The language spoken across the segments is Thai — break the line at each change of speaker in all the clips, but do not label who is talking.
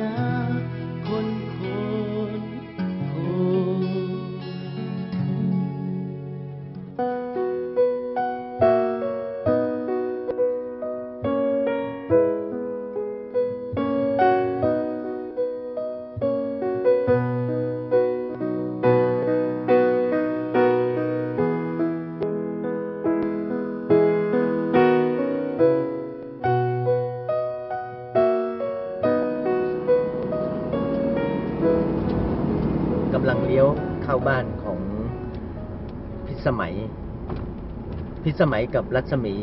น
พิสมัยกับรัศมี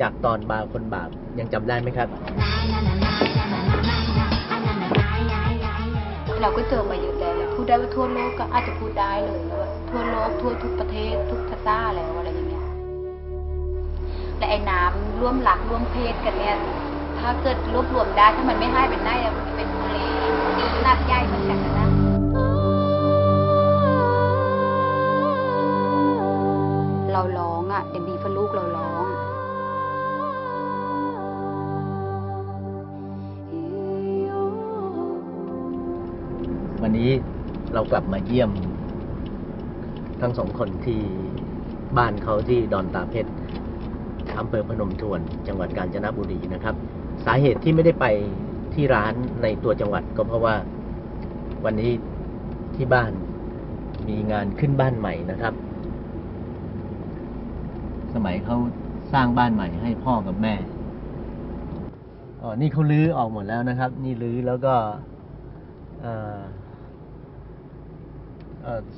จากตอนบาคนบาปยังจำได้ไหมครับ
เราก็เจอมาเยอะแล้วแหละพูดได้ว่าทั่วโลกก็อาจจะพูดได้เลยว่าทั่วโลกทั่วทุกประเทศทุกภาษาแล้วอะไรอย่างเงี้ยและไอ้น้ำร่วมหลักร่วมเพศกันเนี่ยถ้าเกิดรวบรวมได้ถ้ามันไม่ให้เป็นได้ เราก
ลับมาเยี่ยม ทั้งสองคนที่บ้านเขาที่ดอนตาเพชรอำเภอพนมทวน จังหวัดกาญจนบุรีนะครับ สาเหตุที่ไม่ได้ไปที่ร้านในตัวจังหวัดก็เพราะว่าวันนี้ที่บ้านมีงานขึ้นบ้านใหม่นะครับ สมัยเขาสร้างบ้านใหม่ให้พ่อกับแม่อ๋อนี่เขาลื้อออกหมดแล้วนะครับ นี่ลื้อแล้วก็ เอ่อเอ่อ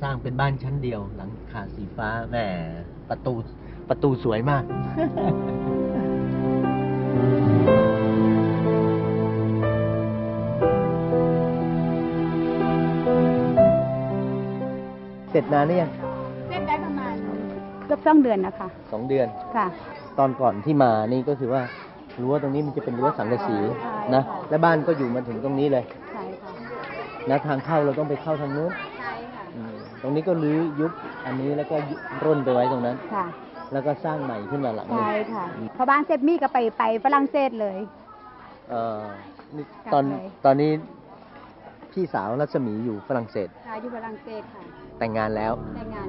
สร้างเป็นบ้านชั้นเดียว หลังคาสีฟ้าแหมประตูประตูสวยมากเสร็จนานหรือยัง
เล่นได้ประมาณเกือบสองเดือนนะคะ
สองเดือน
ค่ะ
ตอนก่อนที่มานี่ก็คือว่ารั้วตรงนี้มันจะเป็นรั้วสังกะสีนะ และบ้านก็อยู่มาถึงตรงนี้เลย
ใช่ค่ะ
นะทางเข้าเราต้องไปเข้าทางนู้น
ใช่ค่ะ
อืม ตรงนี้ก็รื้อยุบอันนี้แล้วก็ยุบร่นไปไว้ตรงนั้น
ค่ะ
แล้วก็สร้างใหม่ขึ้นมาหลังหนึ่ง
ใช่ค่ะพอบ้านเสร็จมี่ก็ไปไปฝรั่งเศสเลย
เอ่อนี่
กลับ
ตอน
เลย
ตอนนี้พี่สาวรัศมีอยู่ฝรั่งเศส
ค่ะอยู่ฝรั่งเศสค่ะ
แต่งงานแล้ว
แต่งงาน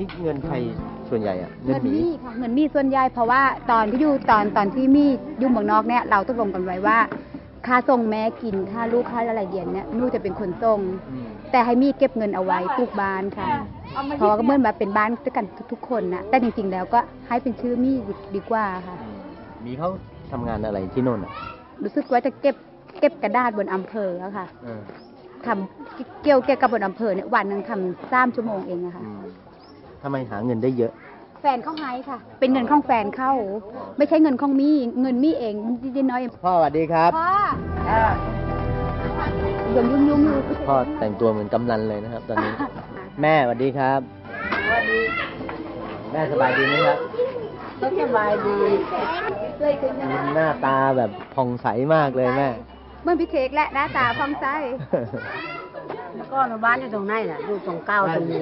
นี่เงินใครส่วนใหญ่อะเงิ
เงิ
น
น
หมี
มี่ค่ะเงินมี่ส่วนใหญ่เพราะว่าตอนที่อยู่ตอนตอนที่มี่อยู่เมืองนอกเนี่ยเราตกลงกันไว้ว่า ค่าส่งแม่กินค่าลูกค่าอะไรเรียนเนี่ยนู่จะเป็นคนส่ง
อืม
แต่ให้มี่เก็บเงินเอาไว้ปลูกบ้านค่ะเพราะว่าก็เหมื่อนแบบเป็นบ้านด้วยกันทุกๆคนนะแต่จริงๆแล้วก็ให้เป็นชื่อมี่ดีกว่าค่ะ
อืมหมีเขาทำงานอะไรที่โน่นอะ
รู้สึกว่าจะเก็บเก็บกระดาษบนอำเภออะค่ะ
เออ
ทำเกี่ยวเกี่ยวกับบนอำเภอเนี่ยวันหนึ่งทำสามชั่วโมงเองอะค่ะ
อืม ทำไมหาเงินได้เยอะ
แฟนเขาให้ค่ะ เป็นเงินของแฟนเข้าไม่ใช่เงินของมี่เงินมี่เองนิดๆน้อยๆ
พ่อสวัสดีครับ
พ่อยังยุ่งยุ่งๆอยู่
พ่อแต่งตัวเหมือนกำนันเลยนะครับ ตอนนี้ แม่สวัสดีครับ แม่สบายดีไหมครับ
ก็สบายดีเลยคือ
หน้าตาแบบผ่องใสมากเลยแม่
เมื่อพี่เค้กและหน้าตาพองใส
ก็มาบ้านอยู่ตรงไหนน่ะอยู่ตรงเก้าตรงนี้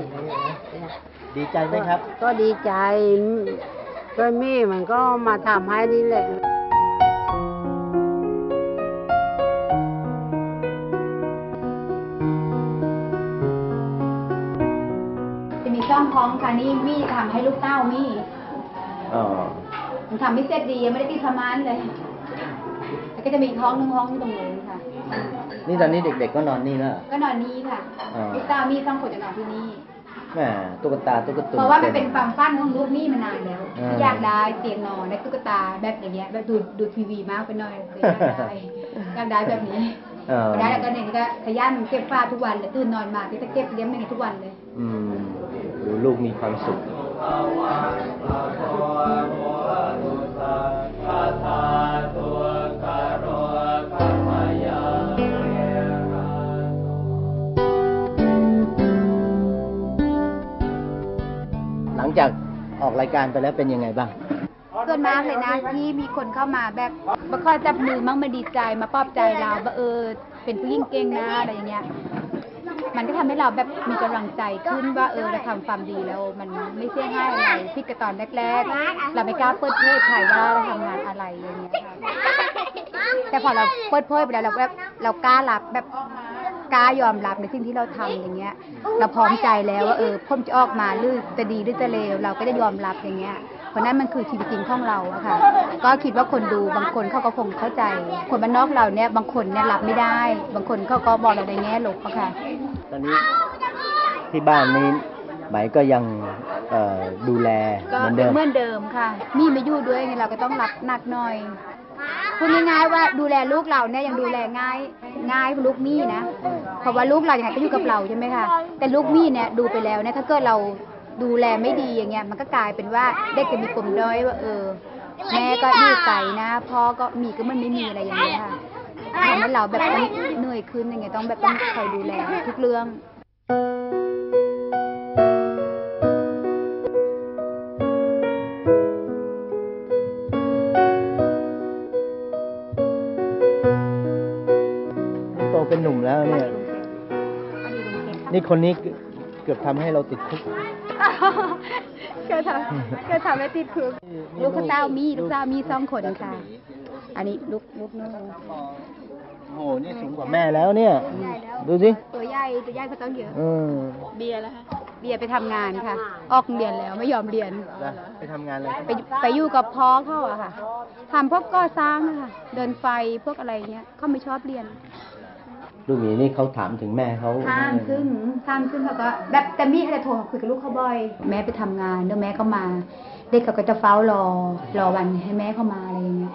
ดีใจไหมครับ
ก็ดีใจก็มี่มันก็มาทำให้นี่แหละ
จะมีช่องท้องค่ะนี่มี่ทำให้ลูกเต้ามี่
อ๋อ
มันทำไม่เสร็จดียังไม่ได้ติดพมานเลยแล้วก็จะมีท้องหนึงห้องที่ตรงนู้นค่ะ
นี่ตอนนี้เด็ก ๆ ก็นอนนี่แล้วเหรอ
ก็นอนนี่ค่ะ
อ่า
ลูกเต้ามี่ต้องคนจะนอนที่นี่
แหม่ตุ๊กตาตุ๊กตุน
เพราะว่ามันเป็นความฝันของลูกมี่มานานแล้ว
อ่า
อยากได้เตียงนอนได้ตุ๊กตาแบบอย่างเงี้ยแบบดูดูทีวีมากไปหน่อยเลยอยากได้อยากได้แบบนี้
เออ
พอได้แล้วก็เนี่ยนี่ก็ขยันเก็บฝ้าทุกวันเลยตื่นนอนมาก็จะเก็บเลี้ยงมันทุกวันเลย
อืมดูลูกมีความสุขหลั งจากออกรายการไปแล้วเป็นยังไงบ้าง
ส่วนมากเลยนะที่มีคนเข้ามาแบบมาคอยจับมือมั่งมาดีใจมาปลอบใจเราว่าเออ เป็นผู้หญิงเก่งนะอะไรอย่างเงี้ย มันก็ทำให้เราแบบมีกำลังใจขึ้นว่าเออเราทำความดีแล้ว มันไม่เสียง่ายอะไรที่กระตอนแรกๆ เราไม่กล้าเปิดเผยใครว่าเราทำงานอะไรอย่างเงี้ย แต่พอเราเปิดเผยไปแล้วเราแบบเรากล้ารับแบบ กล้ายอมรับในสิ่งที่เราทำอย่างเงี้ย เราพร้อมใจแล้วว่าเออพ้มจะออกมาหรือจะดีหรือจะเลวเราก็จะยอมรับอย่างเงี้ยเพราะนั้นมันคือชีวิตจริงของเราอะค่ะ ก็คิดว่าคนดูบางคนเขาก็คงเข้าใจ คนบ้านนอกเราเนี่ยบางคนเนี่ยรับไม่ได้ บางคนเขาก็บอกเราในแง่ลบอะค่ะ
ตอนนี้ที่บ้านนี้ไหมก็ยังเอ่อดูแล
ก็
เหมือนเดิม
เหมือนเดิมค่ะ มีไม่อยู่ด้วยไงเราก็ต้องรับหนักหน่อย พูดง่ายๆว่าดูแลลูกเราเนี่ยยังดูแลง่ายง่ายกว่าลูกมี่นะ เพราะว่าลูกเราอย่างไรก็อยู่กับเราใช่ไหมคะแต่ลูกมี่เนี่ยดูไปแล้วเนี่ยถ้าเกิดเราดูแลไม่ดีอย่างเงี้ยมันก็กลายเป็นว่าเด็กจะมีปมด้อยว่าเออแม่ก็มีไกลนะพ่อก็มีก็มันไม่มีอะไรอย่างเงี้ยค่ะทำให้เราแบบต้องเหนื่อยขึ้นอย่างเงี้ยต้องแบบต้องคอยดูแลทุกเรื่อง
คนนี้เกือบทำให้เราติดคุก
ก็ทำก็ทำให้ติดคุกลูกสาวมีลูกสาวมีสองคนค่ะ อันนี้ลูกลูกน้อง
โอ้โห นี่สูงกว่าแม่แล้วเนี่ยดูสิ
ตัวใหญ่ตัวใหญ่ก็ต้องเยอะ
เออ
เบียร์แล้วค่ะเบียร์ไปทำงานค่ะ ออกเรียนแล้วไม่ยอมเรียน
แล้วไปทำงานเลย
ไปไปอยู่กับพ่อเขาอะค่ะทำพวกก่อสร้างอะค่ะ เดินไฟพวกอะไรเงี้ยเขาไม่ชอบเรียน
ลูกหมีนี่เขาถามถึงแม่เขา
ห้ามขึ้นห้ามขึ้นเขาก็แบบแต่มีอะไรโทรคุยกับลูกเขาบ่อย แม่ไปทำงานเดี๋ยวแม่ก็มา เด็กเขาก็จะเฝ้ารอรอวันให้แม่เข้ามาอะไรอย่างเงี้ย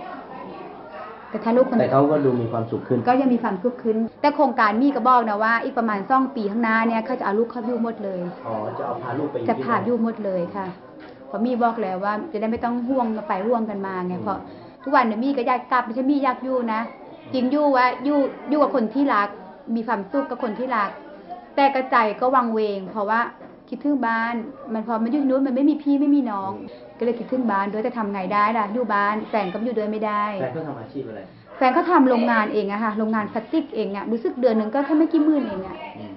แต่ถ้าลูกคน
แต่เขาก็ดูมีความสุขขึ้น
ก็ยังมีความคึกคืนแต่โครงการมีก็บอกนะว่าอีกประมาณสองปีข้างหน้าเนี่ยเขาจะเอาลูกเข้าอยู่หมดเลย
อ๋อจะเอาพาลูกไป
จะพาอยู่หมดเลยค่ะเพราะมีบอกแล้วว่าจะได้ไม่ต้องห่วงกันไปห่วงกันมาไงเพราะทุกวันเนี่ยมีก็อยากกลับไม่ใช่มีอยากอยู่นะจริงอยู่ว่าอยู่อยู่กับคนที่รัก มีความสุขกับคนที่รัก แต่กระใจก็วังเวง เพราะว่าคิดถึงบ้าน มันพอมันอยู่ที่นู้นมันไม่มีพี่ไม่มีน้อง ก็เลยคิดถึงบ้านด้วยแต่ทำไงได้ล่ะอยู่บ้านแฟนก็อยู่ด้วยไม่ได้
แฟนเขาทำอาชีพอะไร
แฟนเขาทำโรงงานเองอะค่ะโรงงานพลาสติกเองอะรู้สึกเดือนหนึ่งก็แค่ไม่กี่หมื่นเองอะ
อืม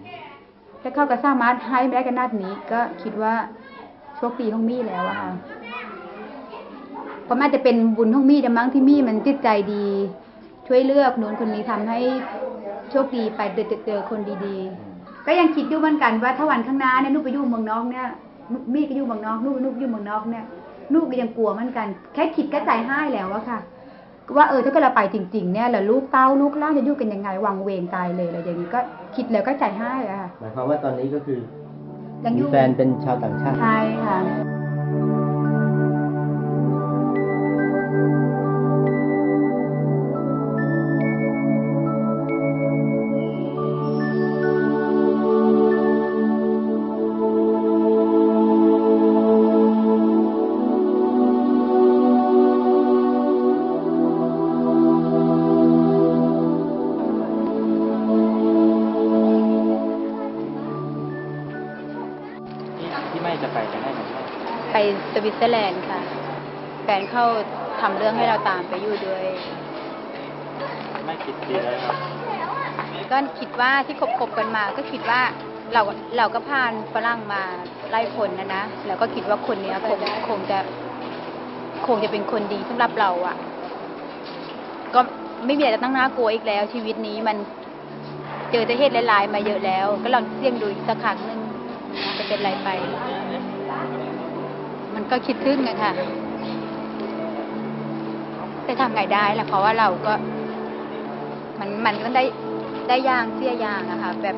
แต่เขาก็สามารถให้ได้ขนาดนี้ก็คิดว่าโชคดีของมี่แล้วอะค่ะเพราะมันจะเป็นบุญของมี่แต่มั้งที่มี่มันจิตใจดี ช่วยเลือกหนุนคนนี้ทำให้ โชคดีไปเจอเจอคนดีๆ ก็ยังคิดอยู่เหมือนกันว่าถ้าวันข้างหน้าเนี่ยนุกไปอยู่เมืองนอกเนี่ยนุมี่ก็อยู่เมืองนอกนุกนุกอยู่เมืองนอกเนี่ยนุกก็ยังกลัวเหมือนกัน แค่คิดก็ใจให้แล้วอะค่ะ ว่าเออถ้าเกิดเราไปจริง ๆ เนี่ยแล้วลูกเต้าลูกหล่านจะอยู่กันยังไงวังเวงตายเลยอะไรอย่างนี้ก็คิดแล้วก็ใจให้อะค่ะ
หมายความว่าตอนนี้ก็คือ
ยังอ
มี
ยู่
แฟนเป็นชาวต่างชาติ
ใช่ค่ะ สวิตเซอร์แลนด์ค่ะ แฟนเข้าทำเรื่องให้เราตามไปอยู่ด้วย
ไม่คิดดีเลยครับ
ก็คิดว่าที่คบคบกันมา ก็คิดว่าเราเราก็ผ่านฝรั่งมาไล่คนนะนะ แล้วก็คิดว่าคนเนี้ยคงคงจะคงจะเป็นคนดีสำหรับเราอะ่ะ ก็ไม่มีอะไรจะตั้งน่ากลัวอีกแล้ว ชีวิตนี้มันเจอแต่เหตุร้ายๆมาเยอะแล้ว ก็ลองเสี่ยงดูอีกสักครั้งหนึ่งจะเป็นไรไปมัน ก็คิดทึ่งอะค่ะแต่ทำไงได้ล่ะเพราะว่าเราก็ มันมันก็ได้ได้ยางเสียยางอะค่ะแบบ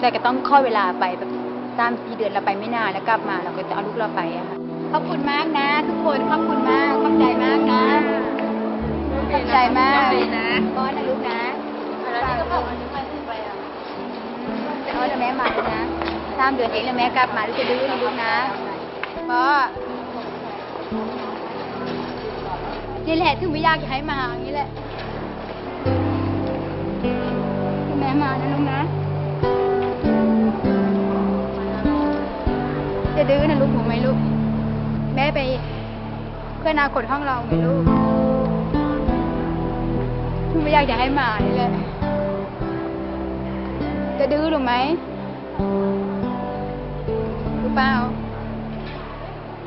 แต่ก็ต้องข้อเวลาไปแบบสามสี่เดือนเราไปไม่นานแล้วกลับมา เราก็จะเอาลูกเราไปอะค่ะขอบคุณมากนะ ทุกคนขอบคุณมากขอบใจมากนะขอบใจมากนะก้อนนะลูกนะแล้วนี่ก็บอกว่าจะไปถึงไปอะเพราะเดี๋ยวแม่มาแล้วนะสามเดือนเองแล้วแม่กลับมาลูกจะดื้อนะลูกนะ เพราะนี่แหละถึงไม่อยากจะให้มาอย่างนี้แหละแม่มานะลูกนะจะดื้อนะลูกหนูไหมลูก แม่ไป เพื่ออนาคตห้องเราไหมลูกไม่อยากจะให้มานี่แหละจะดื้อหรือไหมรู้เปล่า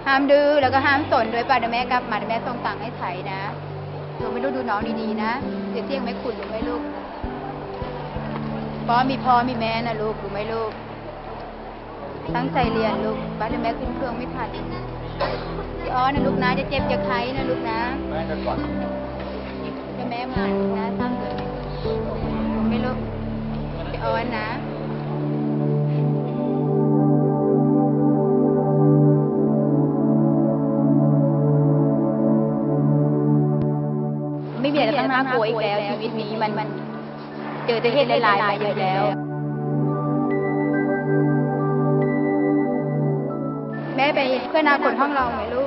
ห้ามดื้อแล้วก็ห้ามสนด้วยป่ะเดี๋ยวแม่กลับมาเดี๋ยวแม่ส่งตังค์ให้ไถนะหนูไม่รู้ดูน้องดีๆนะเดี๋ยวเที่ยงไม่ขุนรู้ไหมลูกเพราะมีพ่อมีแม่นะลูกรู้ไหมลูก ตั้งใจเรียนลูกบ้านเดี๋ยวแม่ขึ้นเครื่องไม่ทันพี่อ้อนะลูกนะจะเจ็บจะไข้นะลูกนะ
แม่จะก่อน
เดี๋ยวแม่มานะสามเน่ากลัวอีกแล้วชีวิตนี้มันมันเจอแต่เหตุร้ายๆมาเยอะแล้ว แม่ไปเพื่อนนาคนห้องเราไหมลู